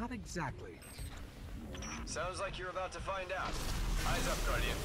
not exactly. Sounds like you're about to find out. Eyes up, Guardian.